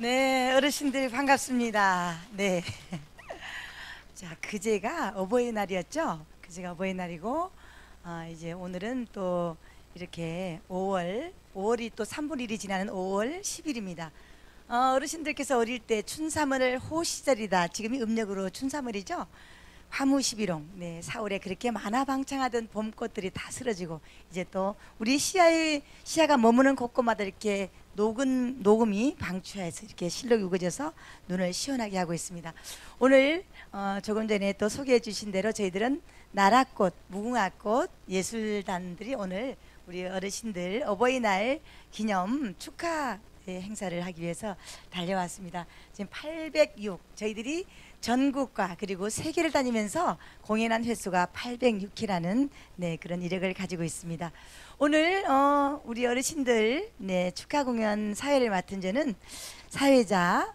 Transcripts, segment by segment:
네, 어르신들 반갑습니다. 네. 자, 그제가 어버이날이었죠? 그제가 어버이날이고, 아, 이제 오늘은 또 이렇게 5월, 5월이 또 3분 1이 지나는 5월 10일입니다. 어, 어르신들께서 어릴 때 춘삼월 호시절이다. 지금이 음력으로 춘삼월이죠? 화무 11홍. 네, 4월에 그렇게 만화방창하던 봄꽃들이 다 쓰러지고 이제 또 우리 시야의 시야가 머무는 곳곳마다 이렇게 녹은 녹음이 방추해서 이렇게 실록이 우거져서 눈을 시원하게 하고 있습니다. 오늘 어, 조금 전에 또 소개해 주신 대로 저희들은 나라꽃, 무궁화꽃 예술단들이 오늘 우리 어르신들 어버이날 기념 축하 네, 행사를 하기 위해서 달려왔습니다. 지금 806 저희들이 전국과 그리고 세계를 다니면서 공연한 횟수가 806회라는 네, 그런 이력을 가지고 있습니다. 오늘 어, 우리 어르신들 네, 축하 공연 사회를 맡은 저는 사회자,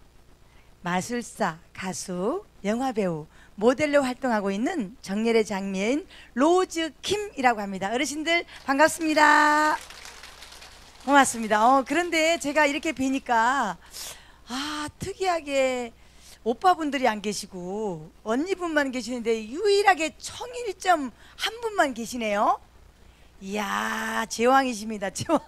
마술사, 가수, 영화 배우, 모델로 활동하고 있는 정렬의 장미인 로즈 킴이라고 합니다. 어르신들 반갑습니다. 고맙습니다. 어, 그런데 제가 이렇게 뵈니까 아 특이하게 오빠분들이 안 계시고 언니분만 계시는데 유일하게 청일점 한 분만 계시네요. 이야 제왕이십니다. 제왕.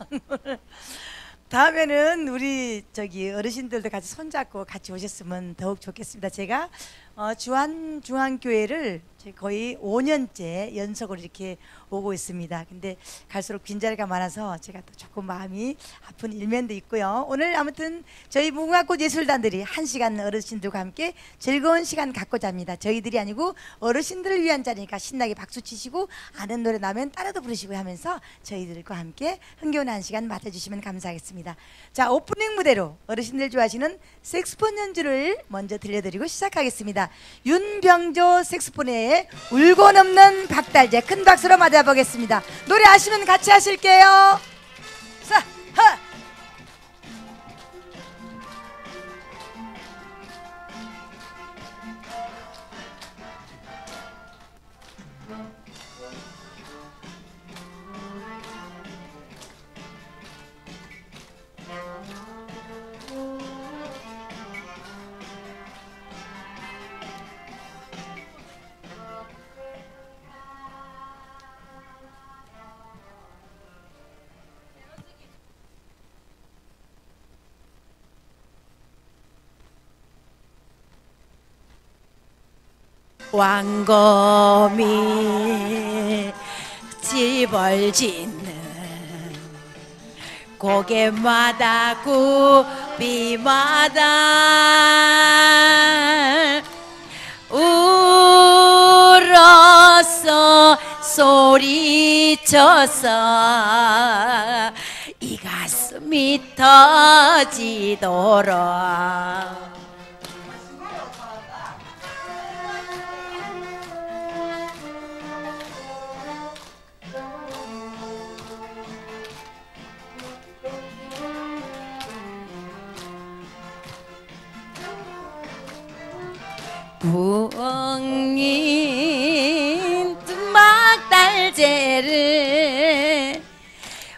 다음에는 우리 저기 어르신들도 같이 손잡고 같이 오셨으면 더욱 좋겠습니다. 제가 어, 주한 중앙교회를 거의 5년째 연속으로 이렇게 오고 있습니다. 근데 갈수록 빈자리가 많아서 제가 또 조금 마음이 아픈 일면도 있고요. 오늘 아무튼 저희 무궁화꽃 예술단들이 한 시간 어르신들과 함께 즐거운 시간 갖고자 합니다. 저희들이 아니고 어르신들을 위한 자리니까 신나게 박수 치시고 아는 노래 나면 따라도 부르시고 하면서 저희들과 함께 흥겨운 한 시간 맞아주시면 감사하겠습니다. 자 오프닝 무대로 어르신들 좋아하시는 색스폰 연주를 먼저 들려드리고 시작하겠습니다. 윤병조 색스폰의 울고 넘는 박달재 큰 박수로 맞아보겠습니다. 노래 아시면 같이 하실게요. 자, 하. 왕검이 집을 짓는 고개마다 굽비마다 울어서 소리쳐서 이 가슴이 터지도록 부엉인 막달재를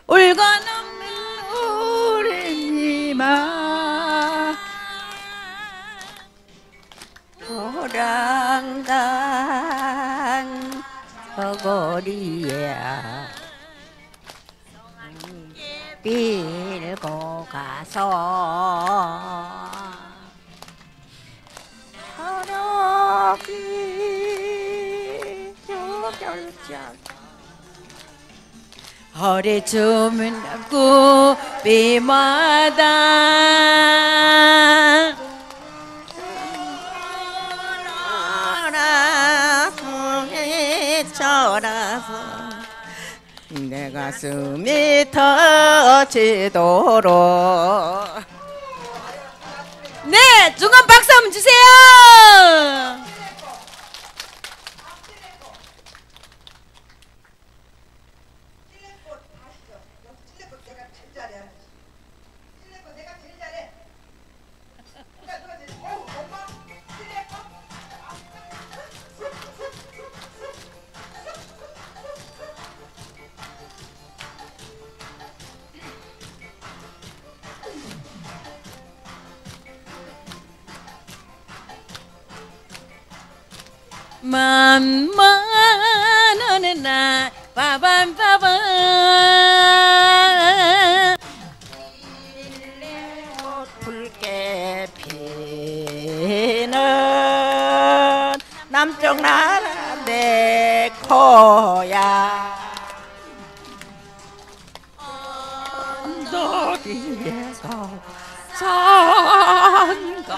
울고 넘는 우리님아 호랑당 저고리야 빌고 가서 허리 주문 굽비마다. 쳐라서 내 가슴이 터지도록. 네 중간 박수 한번 주세요 만만하는 나 빠밤 빠밤. 붉게 피는 남쪽 나라 내 코야. 언덕 위에서 산가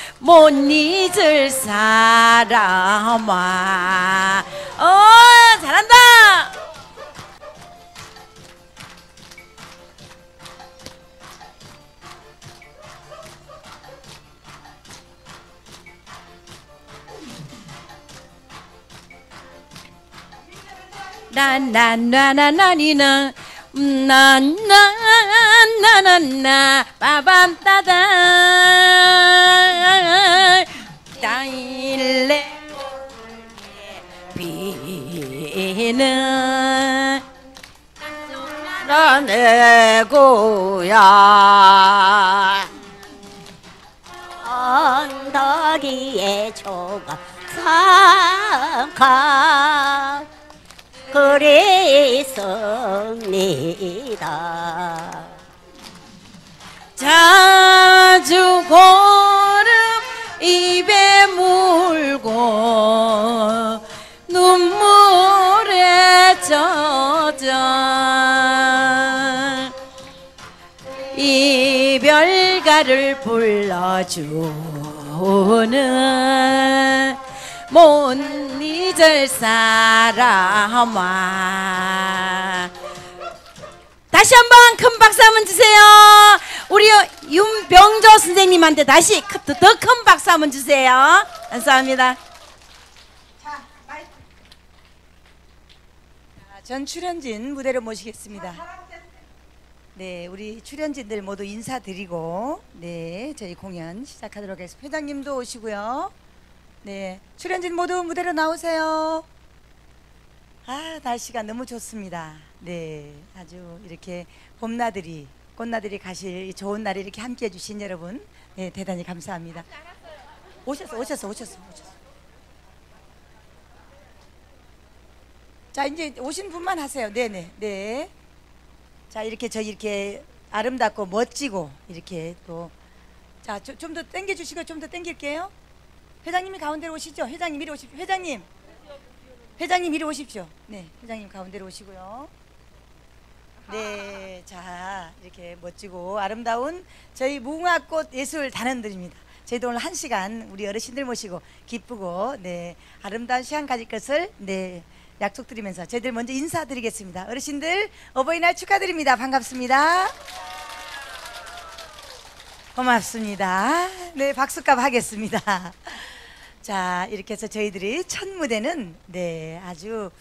못 잊을 사람아 어 잘한다 나나나나나니나 나나 나나나 빠밤 따다. 따일레 비는 나내 고야 언덕 위에 조각 삼가 그리습니다 자주 고름 입에 물고 눈물에 젖어 이별가를 불러주는 못 잊을 사람아 다시 한번 큰 박수 한번 주세요. 우리 윤병조 선생님한테 다시 더 큰 박수 한번 주세요. 감사합니다. 자, 전 출연진 무대로 모시겠습니다. 네, 우리 출연진들 모두 인사드리고 네, 저희 공연 시작하도록 하겠습니다. 회장님도 오시고요. 네, 출연진 모두 무대로 나오세요. 아, 날씨가 너무 좋습니다. 네, 아주 이렇게 봄나들이, 꽃나들이 가실 이 좋은 날에 이렇게 함께 해주신 여러분, 네, 대단히 감사합니다. 오셨어, 오셨어, 오셨어, 오셨어. 자, 이제 오신 분만 하세요. 네네, 네. 자, 이렇게 저 이렇게 아름답고 멋지고 이렇게 또, 자, 좀 더 당겨 주시고 좀 더 당길게요. 회장님이 가운데로 오시죠. 회장님 이리 오십시오. 회장님. 회장님 이리 오십시오. 네, 회장님 가운데로 오시고요. 네, 자 이렇게 멋지고 아름다운 저희 무궁화꽃 예술 단원들입니다. 저희도 오늘 한 시간 우리 어르신들 모시고 기쁘고 네 아름다운 시간 가질 것을 네 약속드리면서 저희들 먼저 인사드리겠습니다. 어르신들 어버이날 축하드립니다. 반갑습니다. 고맙습니다. 네, 박수값 하겠습니다. 자, 이렇게 해서 저희들이 첫 무대는 네, 아주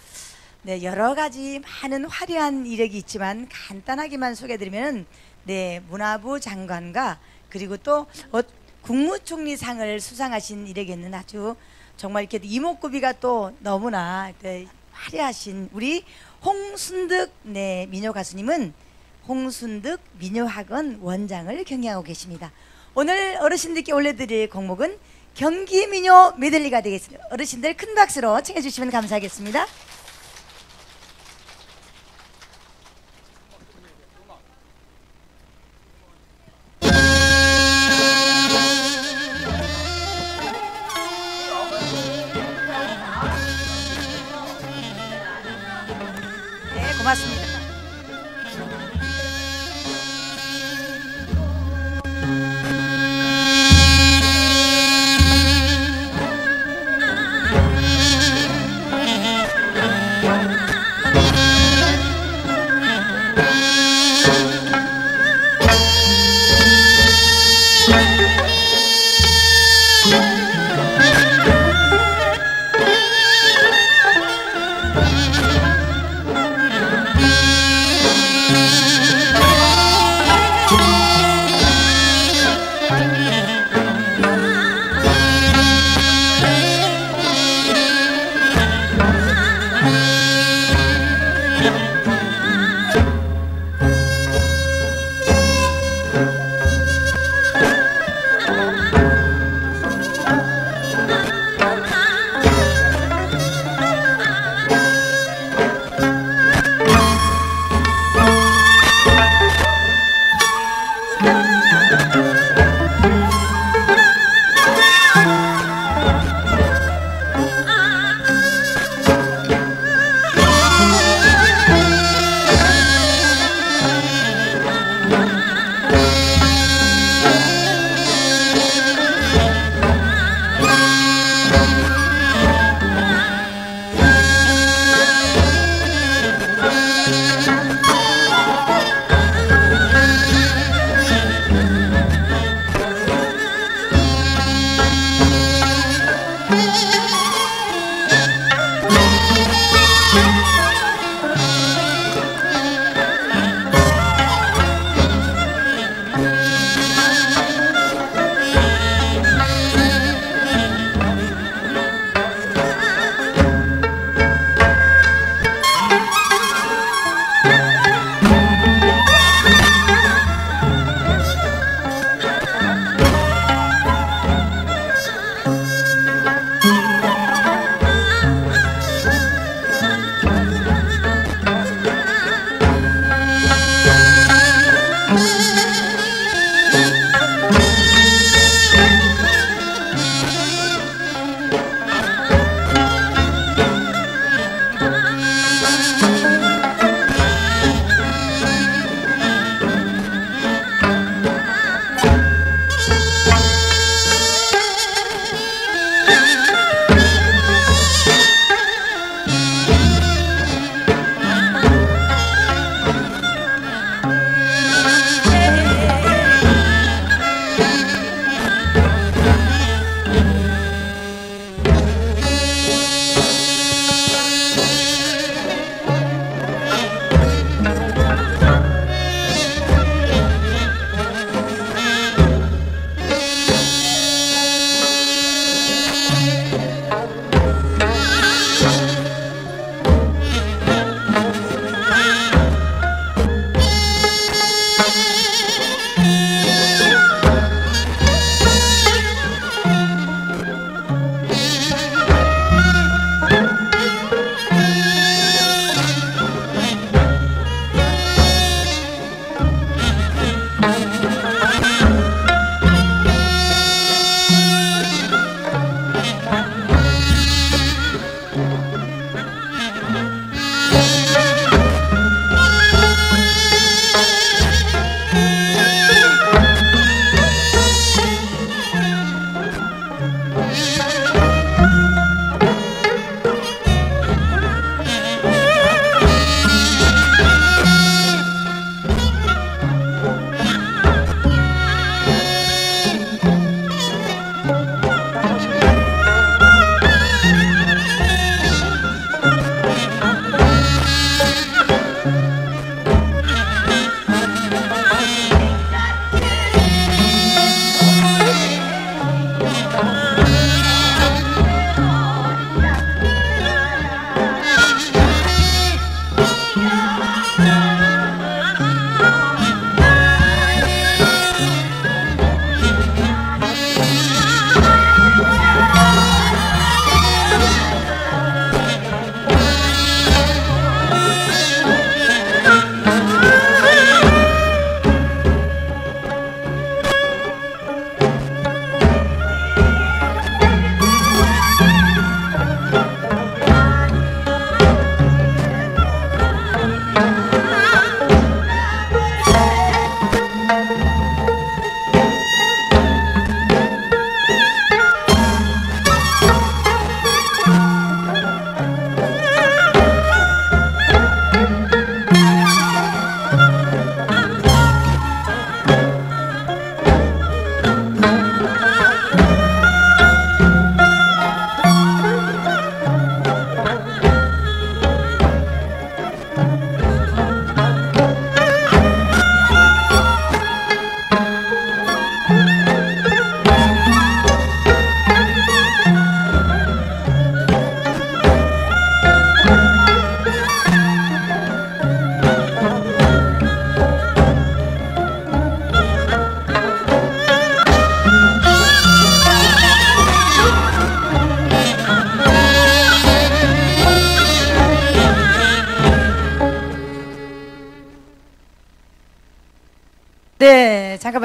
네, 여러 가지 많은 화려한 이력이 있지만 간단하게만 소개해드리면 네, 문화부 장관과 그리고 또 어, 국무총리상을 수상하신 이력이 있는 아주 정말 이렇게 이목구비가 또 너무나 네, 화려하신 우리 홍순득 네, 민요 가수님은 홍순득 민요학원 원장을 경영하고 계십니다. 오늘 어르신들께 올려드릴 곡목은 경기 민요 메들리가 되겠습니다. 어르신들 큰 박수로 청해 주시면 감사하겠습니다.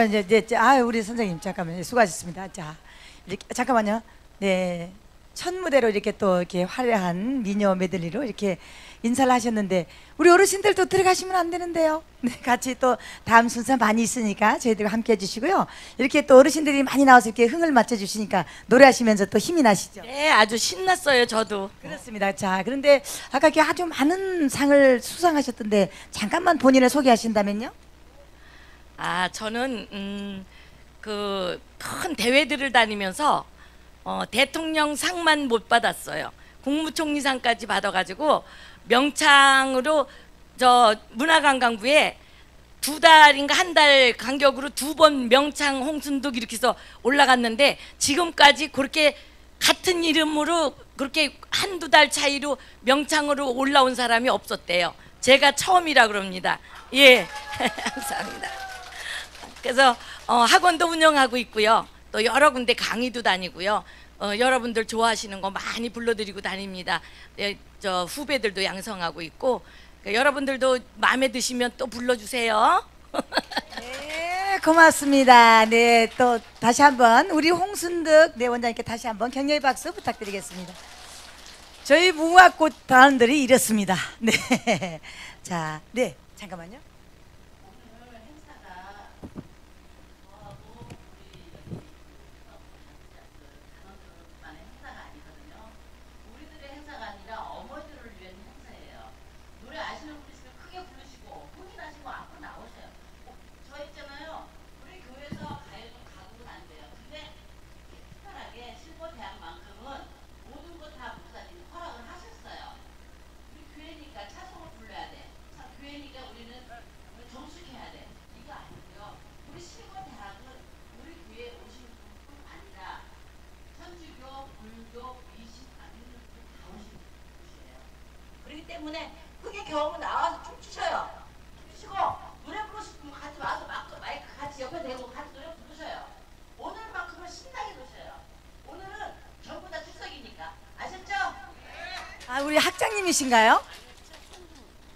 잠깐만 이제, 이제 아 우리 선생님 잠깐만 수고하셨습니다. 자, 이렇게 잠깐만요. 네, 첫 무대로 이렇게 또 이렇게 화려한 미녀 메들리로 이렇게 인사를 하셨는데 우리 어르신들도 들어가시면 안 되는데요. 네, 같이 또 다음 순서 많이 있으니까 저희들과 함께 해주시고요. 이렇게 또 어르신들이 많이 나와서 이렇게 흥을 맞춰주시니까 노래하시면서 또 힘이 나시죠. 네, 아주 신났어요, 저도. 그렇습니다. 자, 그런데 아까 이렇게 아주 많은 상을 수상하셨던데 잠깐만 본인을 소개하신다면요? 아, 저는 음, 그큰 대회들을 다니면서 어, 대통령 상만 못 받았어요. 국무총리상까지 받아가지고 명창으로 저 문화관광부에 두 달인가 한 달 간격으로 두 번 명창 홍순독 이렇게 해서 올라갔는데 지금까지 그렇게 같은 이름으로 그렇게 한두 달 차이로 명창으로 올라온 사람이 없었대요. 제가 처음이라 그럽니다. 예, 감사합니다. 그래서 어, 학원도 운영하고 있고요. 또 여러 군데 강의도 다니고요. 어, 여러분들 좋아하시는 거 많이 불러드리고 다닙니다. 예, 저 후배들도 양성하고 있고 그러니까 여러분들도 마음에 드시면 또 불러주세요. 네, 고맙습니다. 네, 또 다시 한번 우리 홍순득 네 원장님께 다시 한번 격려의 박수 부탁드리겠습니다. 저희 무궁화꽃 단원들이 이렇습니다. 네, 자, 네, 잠깐만요. 우리들의 행사가 아니라 어머니들을 위한 행사예요. 노래 아시는 분 있으면 크게 부르시고 혼인하시고 앞으로 나오세요. 어, 저 있잖아요. 우리 교회에서 가요 좀 가고는 안 돼요. 근데 특별하게 실버 대학만큼은 모든 것 다 목사님 허락을 하셨어요. 우리 교회니까 차송을 불러야 돼. 차, 교회니까 우리는 정숙해야 돼. 이거 아니고요. 우리 실버 대학은 우리 교회에 오신 분뿐 아니라 천주교, 불교, 미신 그렇기 때문에 크게 경험은 나와서 춤추셔요. 춤추시고 노래 부르시면 같이 와서 막 마이크 같이 옆에 대고 같이 노래 부르셔요. 오늘만큼은 신나게 노셔요. 오늘은 전부 다 출석이니까 아셨죠? 아, 우리 학장님이신가요?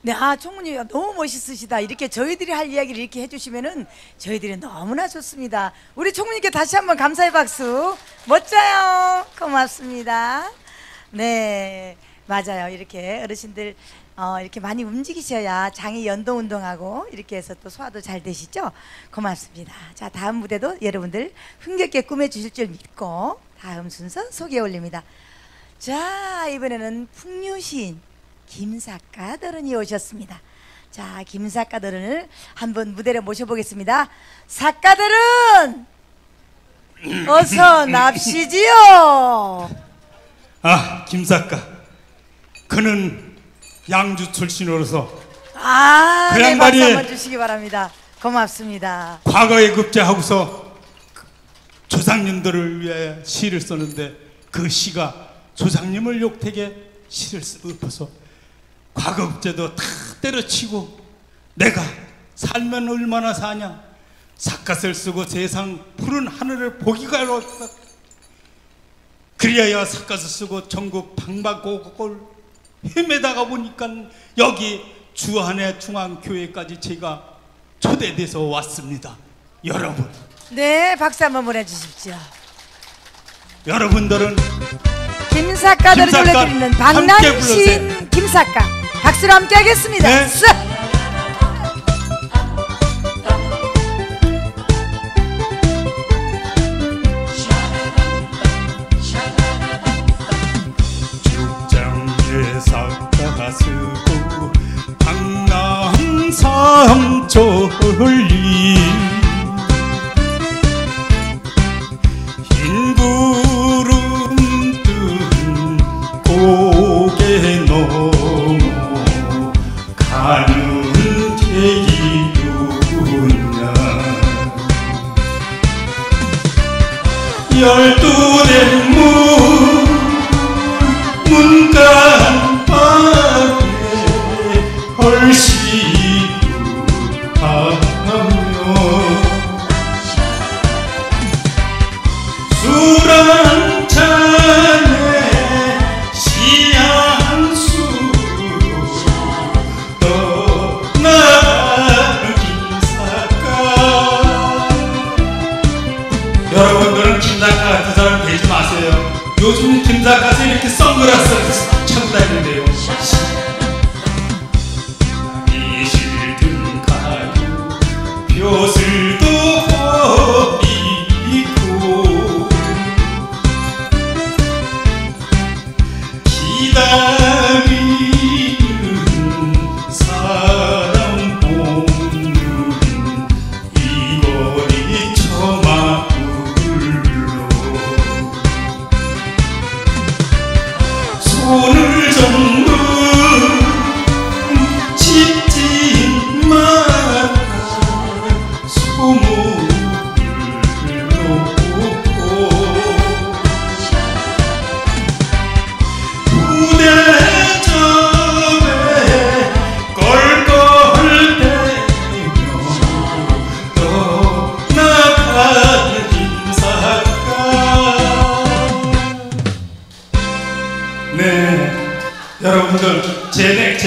네, 아, 총무님 너무 멋있으시다. 이렇게 저희들이 할 이야기를 이렇게 해주시면은 저희들이 너무나 좋습니다. 우리 총무님께 다시 한번 감사의 박수. 멋져요. 고맙습니다. 네, 맞아요. 이렇게 어르신들 어, 이렇게 많이 움직이셔야 장이 연동 운동하고 이렇게 해서 또 소화도 잘 되시죠? 고맙습니다. 자, 다음 무대도 여러분들 흥겹게 꾸며 주실 줄 믿고 다음 순서 소개해 올립니다. 자 이번에는 풍류시인 김사과더른이 오셨습니다. 자 김사과더른을 한번 무대로 모셔보겠습니다. 사과더른 어서 납시지요. 아, 김사과. 그는 양주 출신으로서 아, 그 네, 양반이- 한번 주시기 바랍니다. 고맙습니다. 과거에 급제하고서 그 조상님들을 위해 시를 썼는데 그 시가 조상님을 욕되게 시를 읊어서 과거 급제도 다 때려치고 내가 살면 얼마나 사냐 삿갓을 쓰고 세상 푸른 하늘을 보기가 어렵다 그리하여 삿갓을 쓰고 전국 방방곡곡을 헤매다가 보니까 여기 주한의 중앙교회까지 제가 초대돼서 왔습니다. 여러분, 네, 박수 한번 보내주십시오. 여러분들은 김사과더른 김사과 올려드리는 함께 박남신 김사과 박수로 함께 하겠습니다. 네. 쓰고 강남삼 졸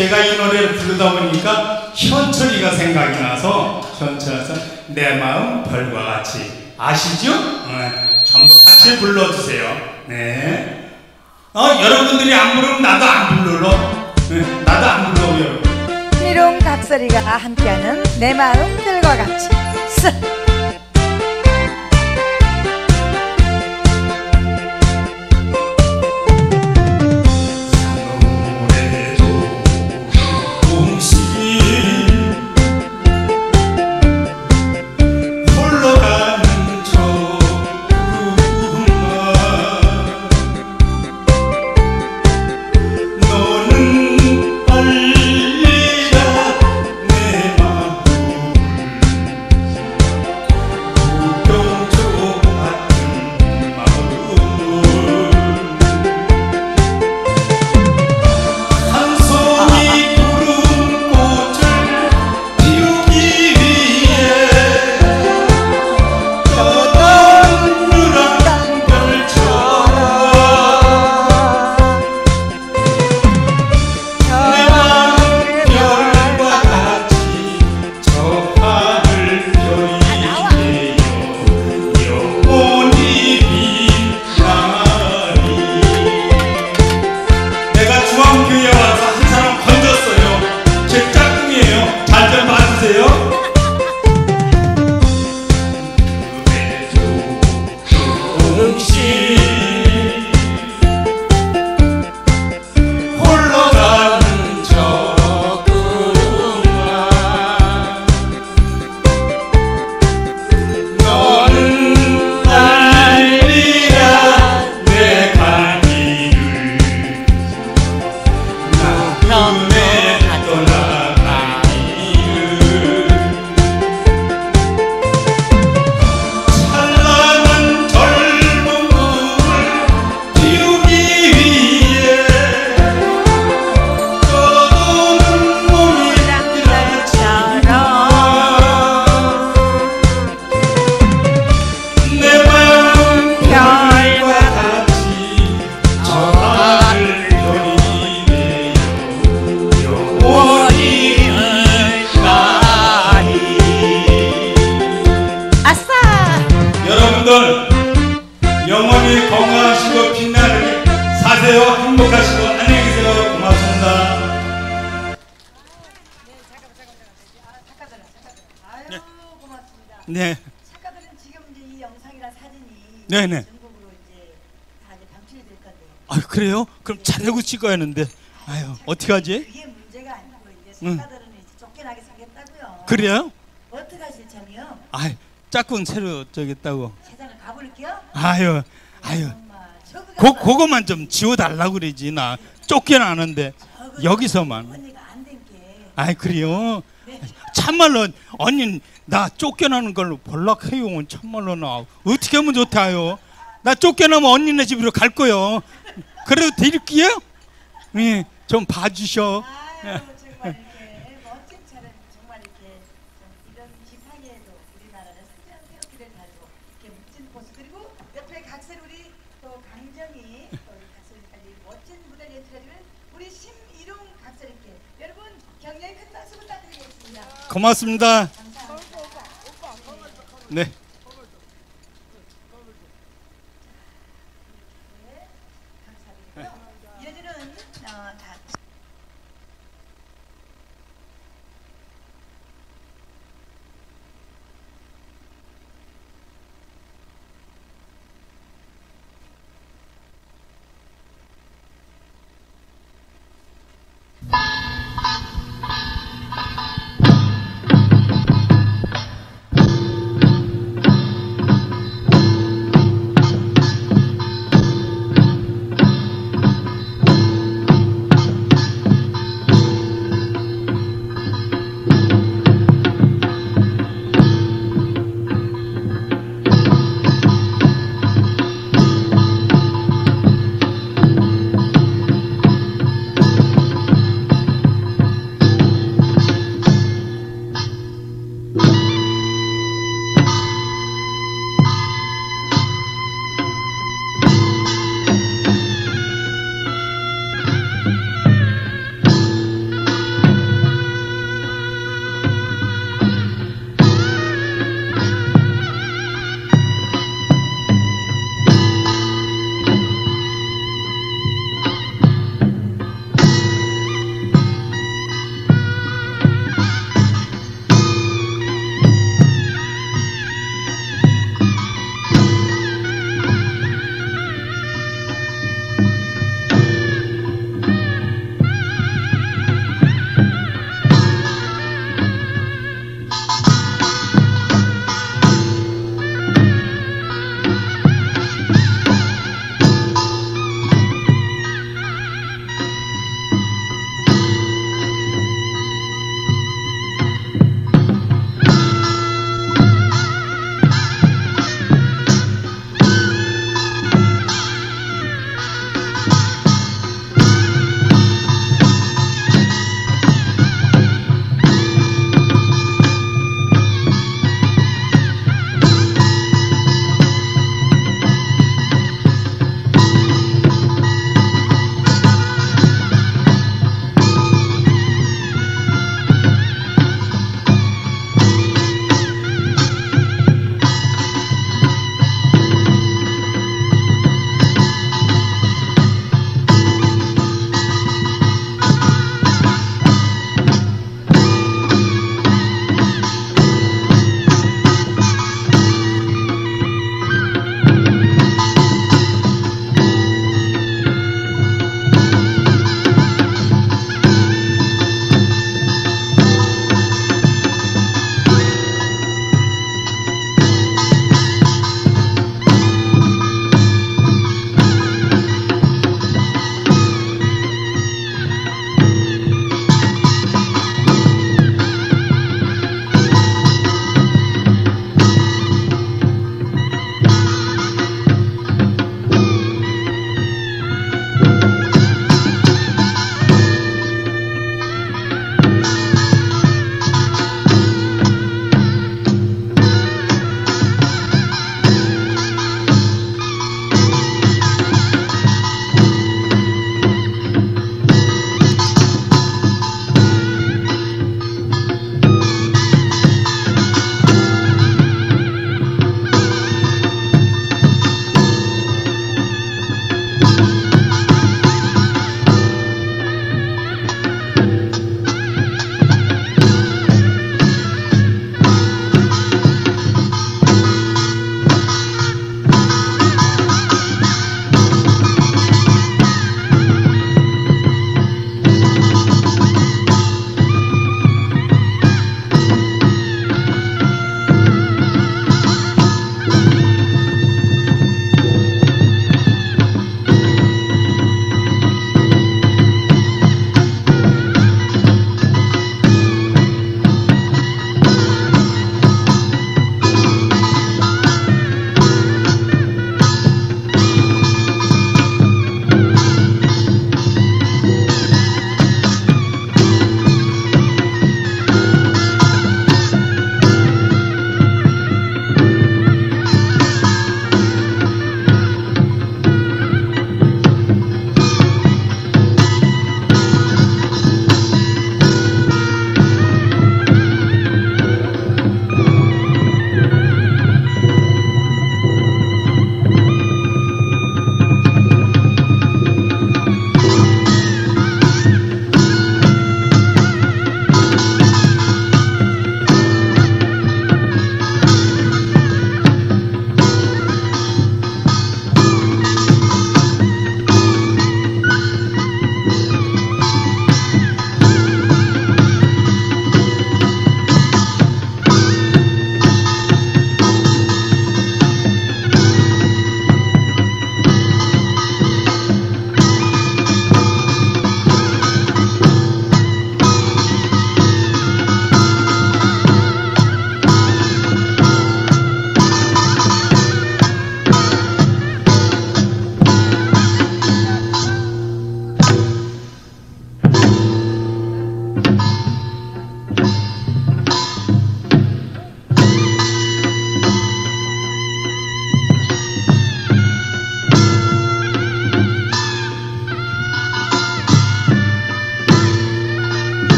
제, 제가 이 노래를 부르다 보니까 현철이가 생각이 나서 현철에서 내 마음 별과 같이 아시죠? 네, 전부 같이 불러주세요 네 어, 여러분들이 안 부르면 나도 안 불러. 네, 나도 안 불러, 여러분. 희롱 각설이가 함께하는 내 마음들과 같이 쓱! 찍어야 하는데. 아유 어떻게 하지? 그게 문제가 아니고 이제 응. 작가들은 이제 쫓겨나게 생겼다고요. 그래요? 어떻게 하실 참이요? 아 짝꿍 새로 저겠다고. 세상을 가볼게요. 아유 아유. 고 그거만 좀 지워달라고 그러지 나 쫓겨나는데 여기서만. 언니가 안 된 게. 아이 그래요? 참말로 언니 나 쫓겨나는 걸로 볼락해요 참말로 나 어떻게 하면 좋다요 나 쫓겨나면 언니네 집으로 갈 거요 그래도 드릴게요 예, 좀 봐주셔. 아유 정말 이렇게 멋진 차는 정말 이렇게 좀 이런 지팡이에도 우리나라는 승리한 태극기를 달고 이렇게 멋진 모습. 그리고 옆에 각설 우리 또 강정이 또 우리 각설이까지 멋진 무대를 연출해주는 우리 심이룡 각설님께 여러분 격려의 큰 박수 부탁드리겠습니다. 고맙습니다. 감사합니다. 네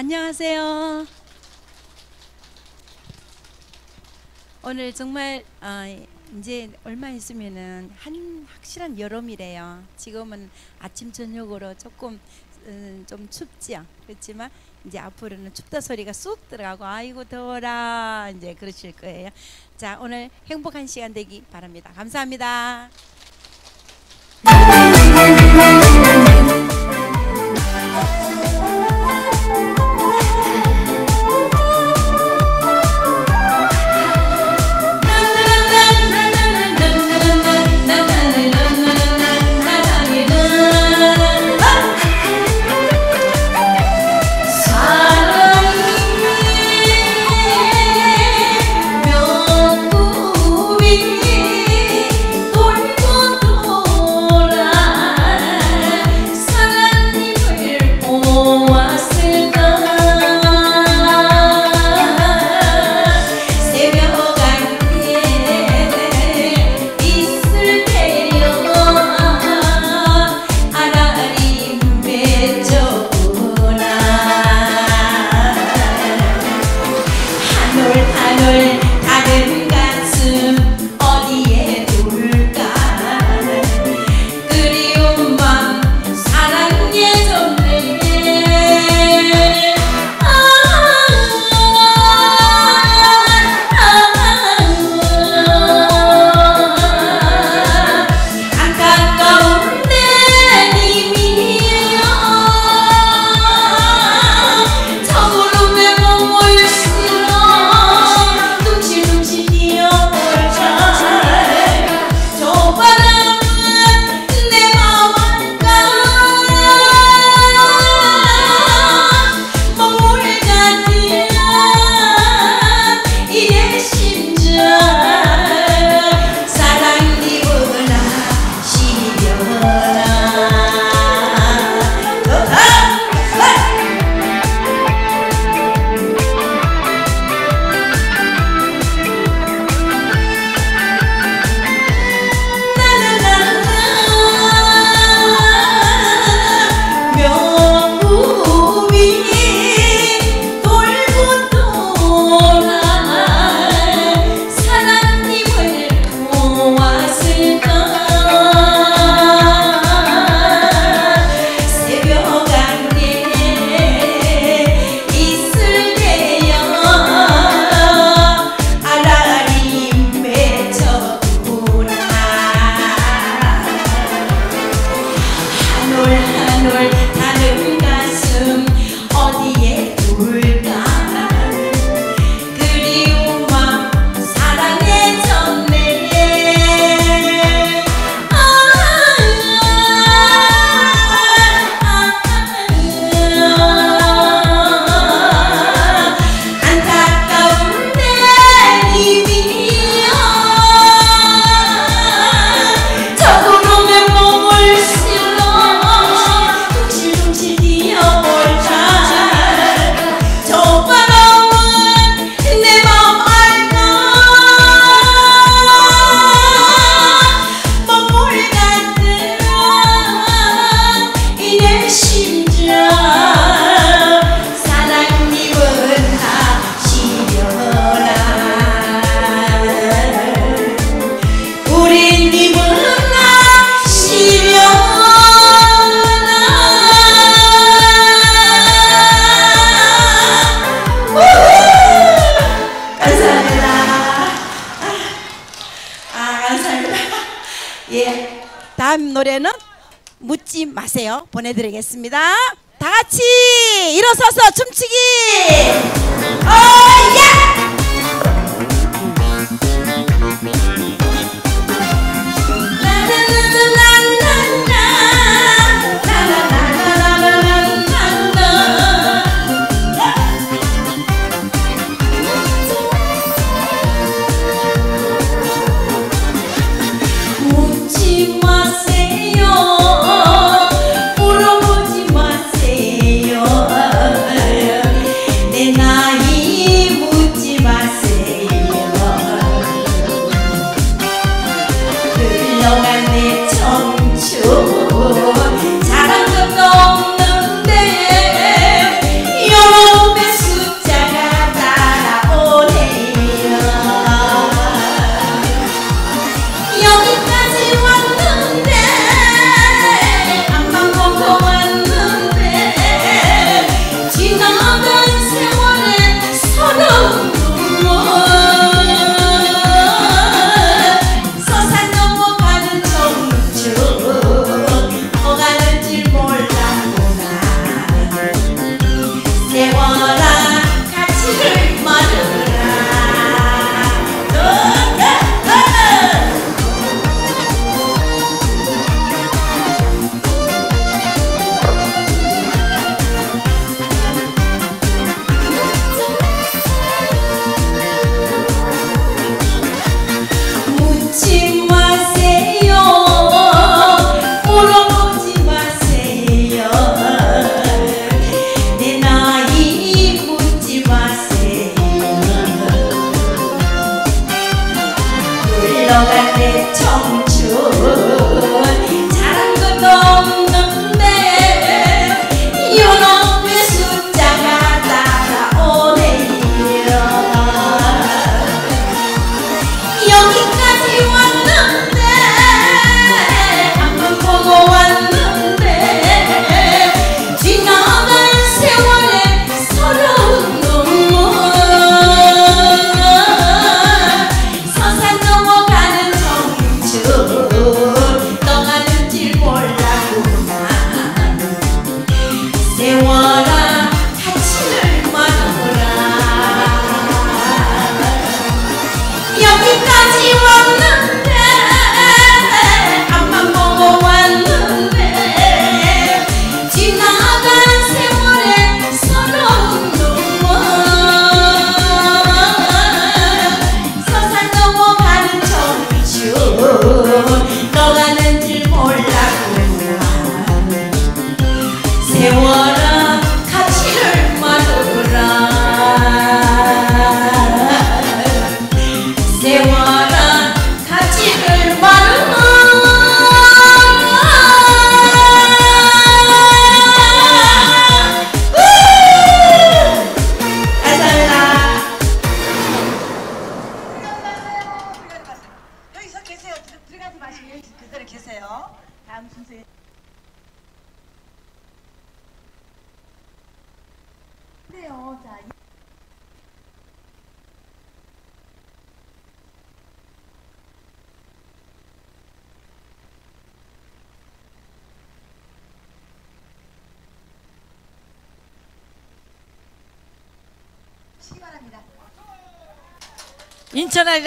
안녕하세요. 오늘 정말 어, 이제 얼마 있으면은 한 확실한 여름이래요. 지금은 아침 저녁으로 조금 음, 좀 춥지요. 그렇지만 이제 앞으로는 춥다 소리가 쑥 들어가고 아이고 더워라 이제 그러실 거예요. 자 오늘 행복한 시간 되기 바랍니다. 감사합니다.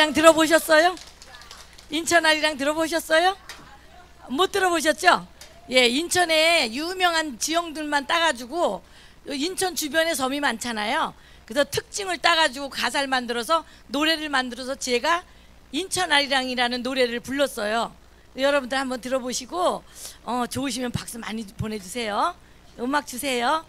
아리랑 들어보셨어요? 인천 아리랑 들어보셨어요? 못 들어보셨죠? 예, 인천에 유명한 지형들만 따가지고 인천 주변에 섬이 많잖아요. 그래서 특징을 따가지고 가사를 만들어서 노래를 만들어서 제가 인천 아리랑이라는 노래를 불렀어요. 여러분들 한번 들어보시고 어, 좋으시면 박수 많이 보내주세요. 음악 주세요.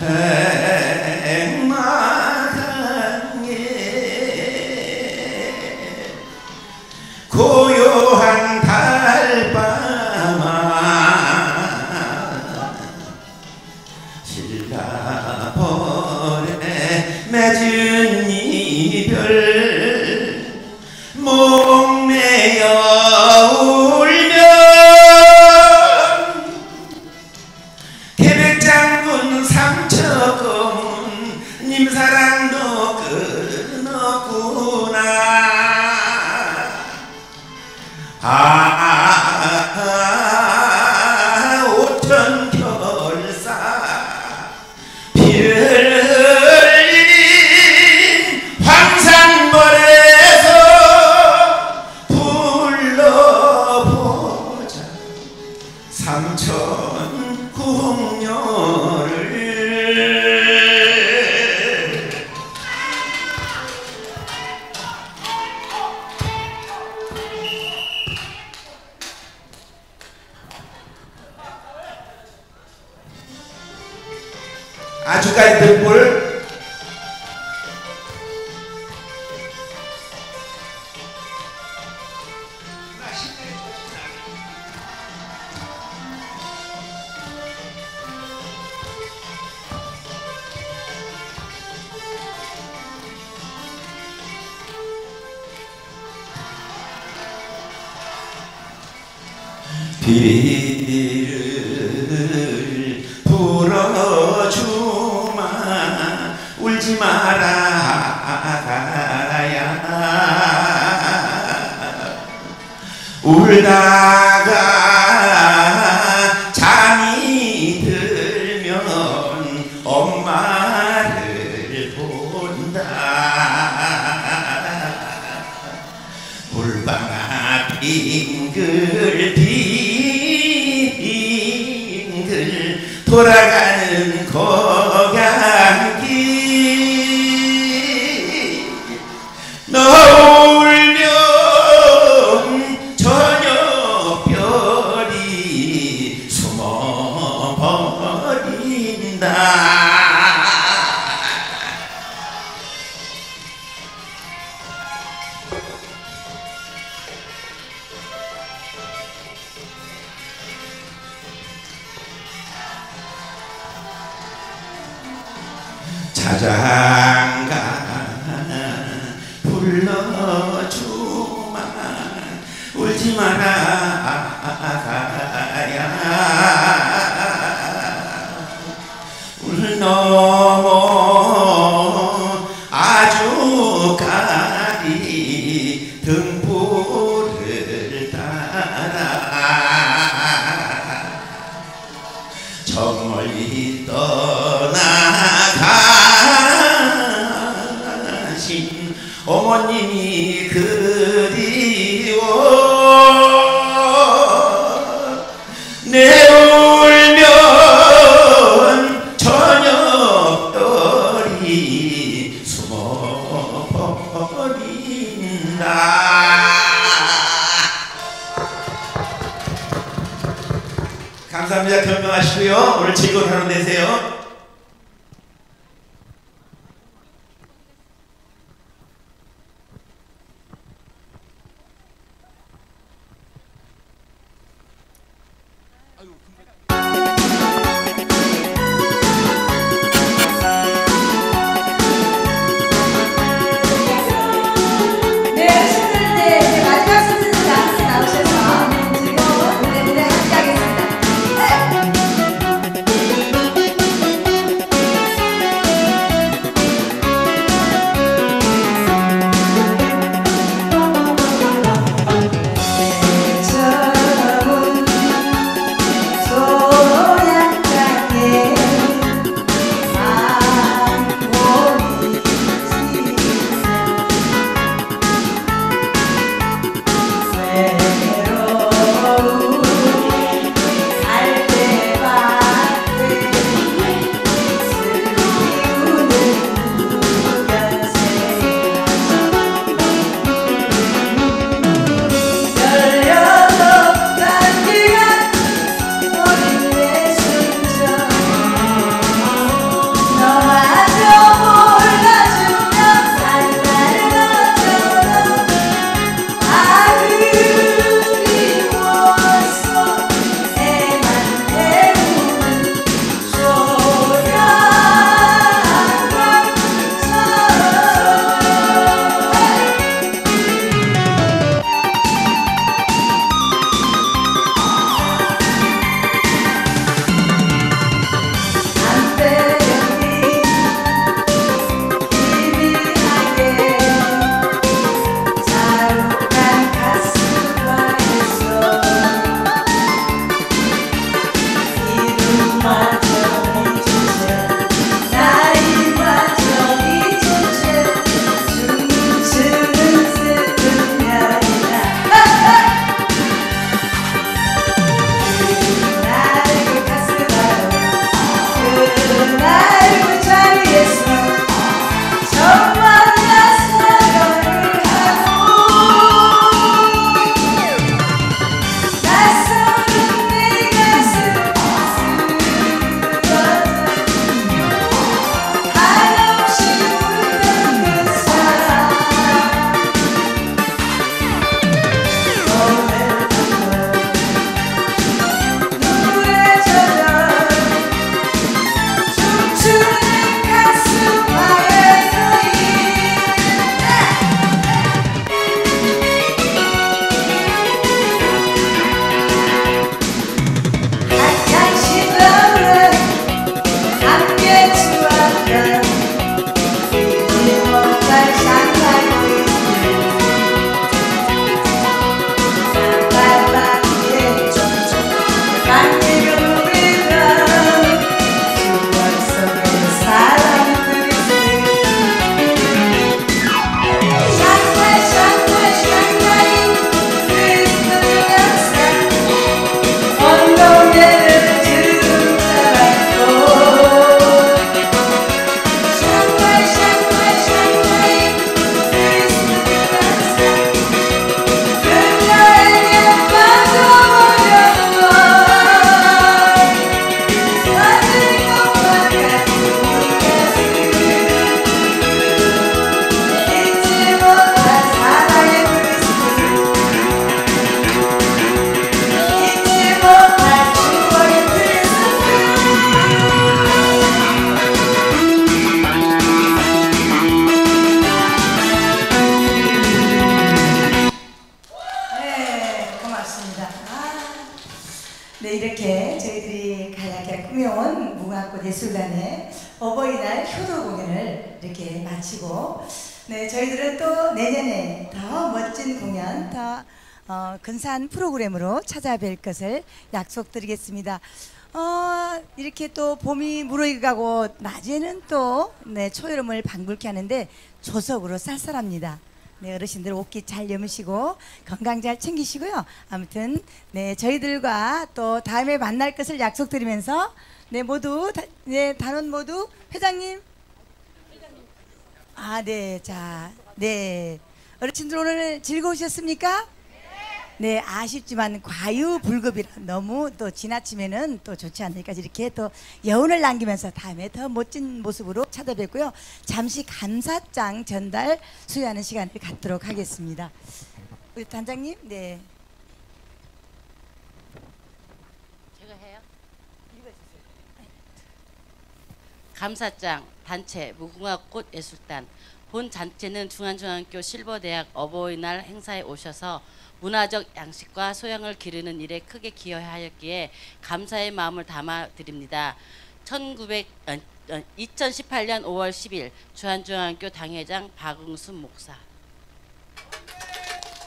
Hey. 울지 말아야 울다가 잠이 들면 엄마를 본다. 물방아 빙글 빙글 돌아가는 곳 감사합니다. 건강하시고요. 오늘 즐거운 하루 되세요. 프로그램으로 찾아뵐 것을 약속드리겠습니다. 어, 이렇게 또 봄이 무르익어가고 낮에는 또 네, 초여름을 방불케 하는데 조석으로 쌀쌀합니다. 네, 어르신들 옷깃 잘 여무시고 건강 잘 챙기시고요. 아무튼 네, 저희들과 또 다음에 만날 것을 약속드리면서 네, 모두 다, 네, 단원 모두 회장님 아, 네. 자, 네. 어르신들 오늘 즐거우셨습니까? 네, 아쉽지만 과유불급이라 너무 또 지나치면은 또 좋지 않으니까 이렇게 또 여운을 남기면서 다음에 더 멋진 모습으로 찾아뵙고요. 잠시 감사장 전달 수여하는 시간을 갖도록 하겠습니다. 우리 단장님, 네. 제가 해요? 감사장 단체 무궁화꽃 예술단 본 단체는 중앙중앙교 실버대학 어버이날 행사에 오셔서 문화적 양식과 소양을 기르는 일에 크게 기여하였기에 감사의 마음을 담아 드립니다. 1900 어, 어, 2018년 5월 10일 주한중앙교 당회장 박응순 목사.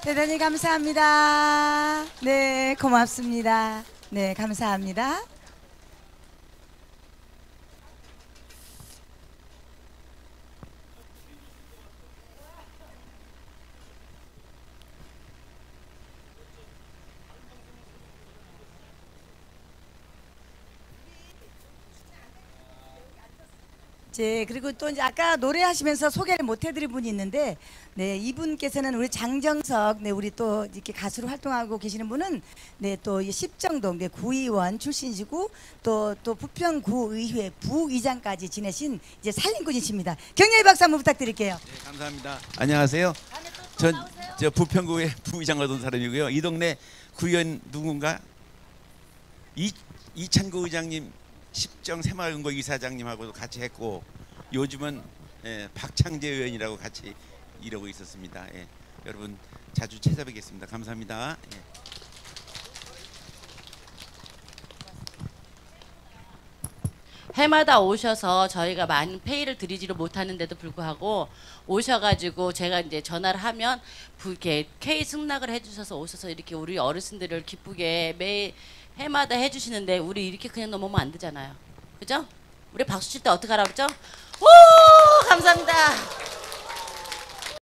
대단히 감사합니다. 네, 고맙습니다. 네, 감사합니다. 제 그리고 또 이제 아까 노래하시면서 소개를 못 해드린 분이 있는데 네 이분께서는 우리 장정석 네 우리 또 이렇게 가수로 활동하고 계시는 분은 네 또 십정동 네 구의원 출신이시고 또 또 부평구의회 부의장까지 지내신 이제 살림꾼이십니다 격려의 박수 한번 부탁드릴게요. 네, 감사합니다. 안녕하세요. 전 저 부평구의 부의장 얻은 사람이고요. 이 동네 구의원 누군가 이 이찬구 의장님 십정 새마을금고 이사장님하고도 같이 했고 요즘은 예, 박창재 의원이라고 같이 이러고 있었습니다. 예, 여러분 자주 찾아뵙겠습니다. 감사합니다. 예. 해마다 오셔서 저희가 많은 페이를 드리지를 못하는데도 불구하고 오셔가지고 제가 이제 전화를 하면 부- 이렇게 K 승낙을 해주셔서 오셔서 이렇게 우리 어르신들을 기쁘게 매 해마다 해주시는데 우리 이렇게 그냥 넘어오면 안 되잖아요. 그죠? 우리 박수 칠 때 어떻게 하라고 그랬죠? 오 감사합니다.